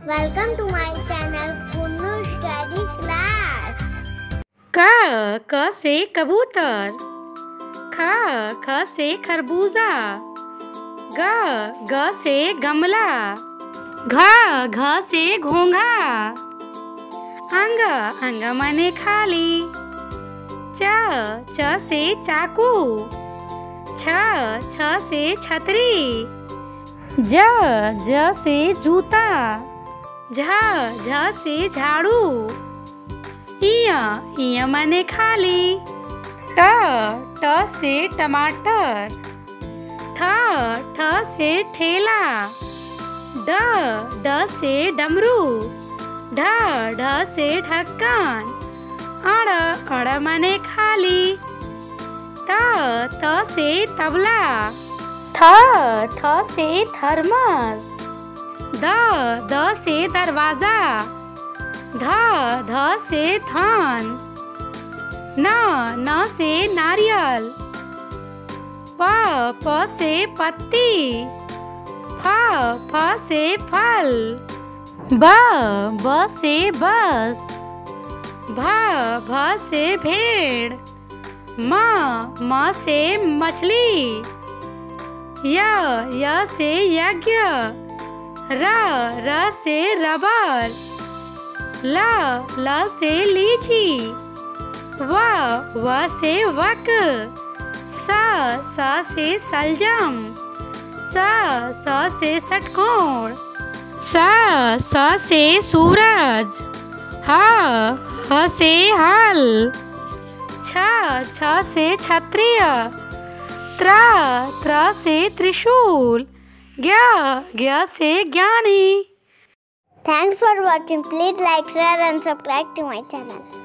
To my channel Kunu Study Class. क क से कबूतर। ख ख से खरबूजा। ग ग से गमला। घ घ से घोंघा। अंग अंग मने खाली। च च से चाकू। छ छ से छतरी। ज ज से जूता। झ झ से झाड़ू। इया इया माने खाली। ट ट से टमाटर। ठ ठ से ठेला। ड ड से डमरू। ढ ढ से ढक्कन। अड़ अड़ माने खाली। त त से तबला। थ थ से थर्मस। द द से दरवाज़ा ध ध से थान, न न से नारियल, प प से पत्ती, फ फ से फल, ब ब से बस भ भ से भेड़, म म से मछली, य य से यज्ञ र र से रबर। ल ल से लीची। व व से वक। स स से सलजम। स स से षटकोण स स से सूरज। ह ह से हल। छ छ से क्षत्रिय। त्र त्र से त्रिशूल। गया गया से ज्ञानी। Thanks for watching please like share and subscribe to my channel